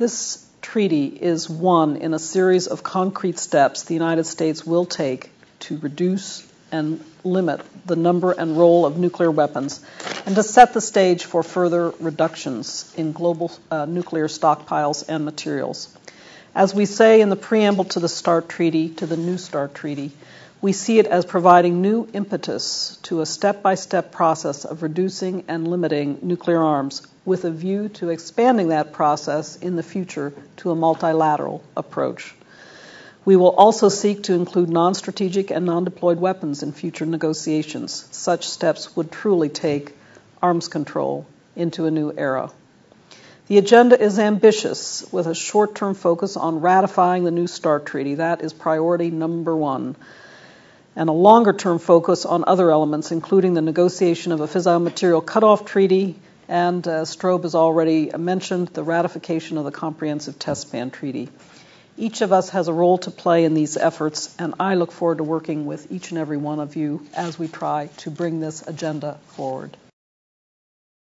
This treaty is one in a series of concrete steps the United States will take to reduce and limit the number and role of nuclear weapons and to set the stage for further reductions in global uh, nuclear stockpiles and materials. As we say in the preamble to the START Treaty, to the New START Treaty, we see it as providing new impetus to a step by step process of reducing and limiting nuclear arms with a view to expanding that process in the future to a multilateral approach. We will also seek to include non strategic and non deployed weapons in future negotiations. Such steps would truly take arms control into a new era. The agenda is ambitious, with a short term focus on ratifying the New START Treaty. That is priority number one and a longer term focus on other elements, including the negotiation of a fissile material cutoff treaty, and uh, Strobe has already mentioned the ratification of the Comprehensive Test Ban Treaty. Each of us has a role to play in these efforts, and I look forward to working with each and every one of you as we try to bring this agenda forward.